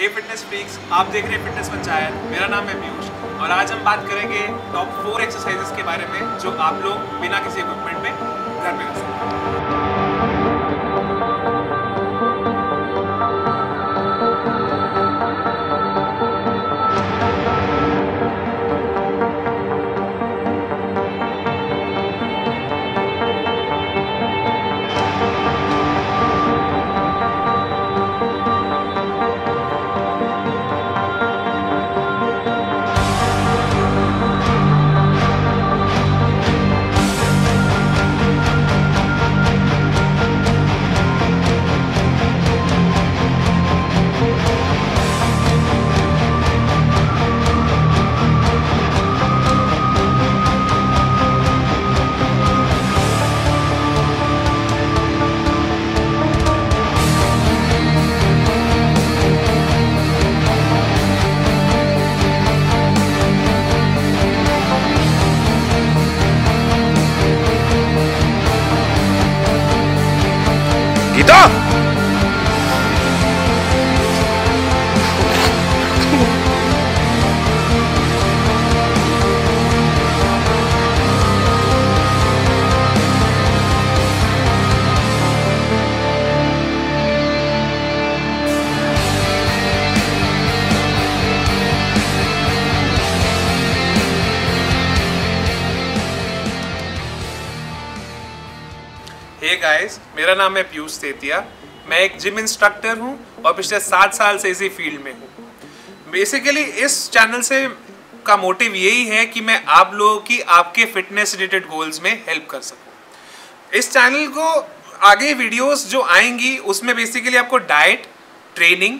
हे fitness freaks आप देख रहे हैं फिटनेस पंचायत मेरा नाम है पीयूष, और आज हम बात करेंगे टॉप फोर एक्सरसाइजेस के बारे में, जो आप लोग बिना किसी इक्विपमेंट में 立正 हे गाइस मेरा नाम है पीयूष सेतिया। मैं एक जिम इंस्ट्रक्टर हूँ और पिछले सात साल से इसी फ़ील्ड में हूँ। बेसिकली इस चैनल से का मोटिव यही है कि मैं आप लोगों की आपके फिटनेस रिलेटेड गोल्स में हेल्प कर सकूँ। इस चैनल को आगे वीडियोस जो आएँगी, उसमें बेसिकली आपको डाइट ट्रेनिंग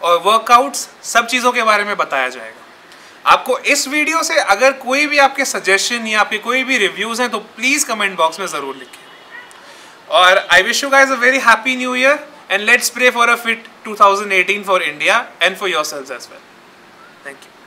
और वर्कआउट्स सब चीज़ों के बारे में बताया जाएगा। आपको इस वीडियो से अगर कोई भी आपके सजेशन या आपके कोई भी रिव्यूज़ हैं तो प्लीज़ कमेंट बॉक्स में ज़रूर लिखें। Or I wish you guys a very happy new year and let's pray for a fit 2018 for India and for yourselves as well. Thank you.